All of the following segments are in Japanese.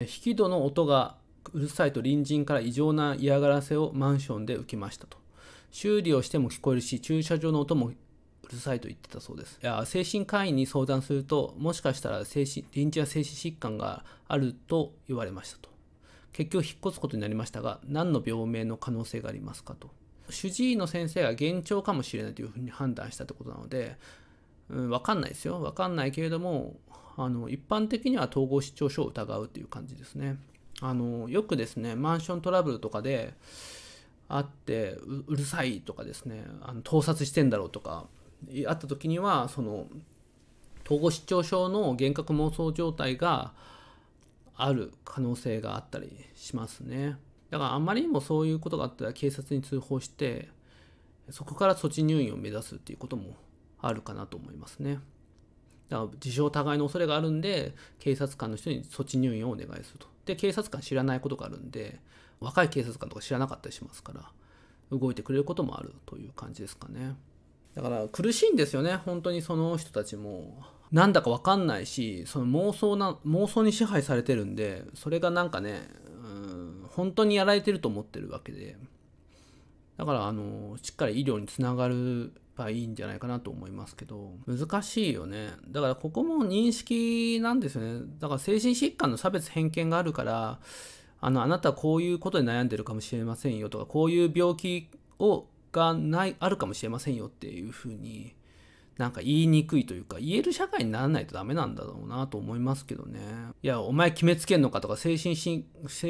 引き戸の音がうるさいと隣人から異常な嫌がらせをマンションで受けましたと。修理をしても聞こえるし、駐車場の音もうるさいと言ってたそうです。いや精神科医に相談すると、もしかしたら精神臨時や精神疾患があると言われましたと。結局引っ越すことになりましたが、何の病名の可能性がありますかと。主治医の先生が幻聴かもしれないというふうに判断したってことなので、うん、分かんないですよ。分かんないけれども、あの一般的には統合失調症を疑うという感じですね。あのよくですね、マンショントラブルとかであってうるさいとかですね、あの盗撮してんだろうとかあった時には、その統合失調症の幻覚妄想状態がある可能性があったりしますね。だからあまりにもそういうことがあったら警察に通報してそこから措置入院を目指すっていうこともあるかなと思いますね。だから事情互いの恐れがあるんで警察官の人に措置入院をお願いすると。で警察官知らないことがあるんで若い警察官とか知らなかったりしますから動いてくれることもあるという感じですかね。だから苦しいんですよね本当にその人たちもなんだか分かんないしその妄想な妄想に支配されてるんでそれがなんかねうん本当にやられてると思ってるわけでだからあのしっかり医療につながるばいいんじゃないかなと思いますけど難しいよね。だからここも認識なんですよね。だから精神疾患の差別偏見があるからあのあなたはこういうことで悩んでるかもしれませんよとかこういう病気をがないあるかもしれませんよっていうふうになんか言いにくいというか、言える社会にならないとダメなんだろうなと思いますけどね。いや、お前決めつけんのかとか、精神精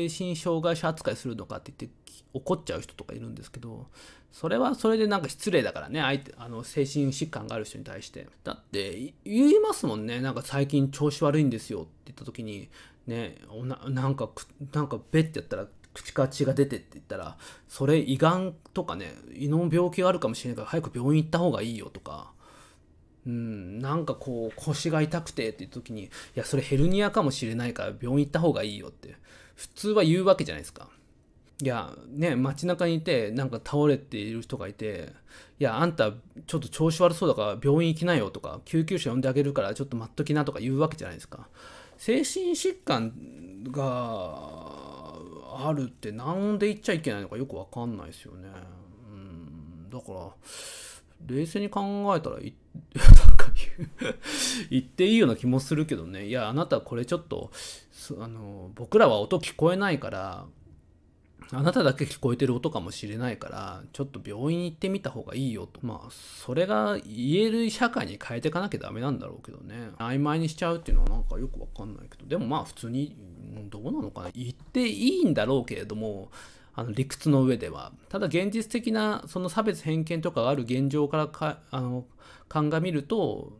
神障害者扱いするのかって言って怒っちゃう人とかいるんですけど、それはそれでなんか失礼だからね、相手、あの、精神疾患がある人に対して。だって、言いますもんね、なんか最近調子悪いんですよって言った時に、ね、ななんか、なんか、べってやったら、口から血が出てって言ったら、それ胃がんとかね、胃の病気があるかもしれないから早く病院行った方がいいよとか、うん、なんかこう腰が痛くてっていう時にいやそれヘルニアかもしれないから病院行った方がいいよって。普通は言うわけじゃないですか。いやね街中にいてなんか倒れている人がいていやあんたちょっと調子悪そうだから病院行きなよとか救急車呼んであげるからちょっと待っときなとか言うわけじゃないですか。精神疾患があるってなんで言っちゃいけないのかよくわかんないですよね。うんだから冷静に考えたら なんか言っていいような気もするけどね。いやあなたこれちょっとあの僕らは音聞こえないからあなただけ聞こえてる音かもしれないからちょっと病院行ってみた方がいいよと。まあそれが言える社会に変えていかなきゃダメなんだろうけどね。曖昧にしちゃうっていうのはなんかよくわかんないけど。でもまあ普通にどうなのかな。言っていいんだろうけれどもあの理屈の上ではただ現実的なその差別偏見とかがある現状からかあの鑑みると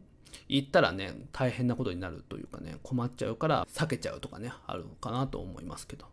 言ったらね大変なことになるというかね困っちゃうから避けちゃうとかねあるのかなと思いますけど。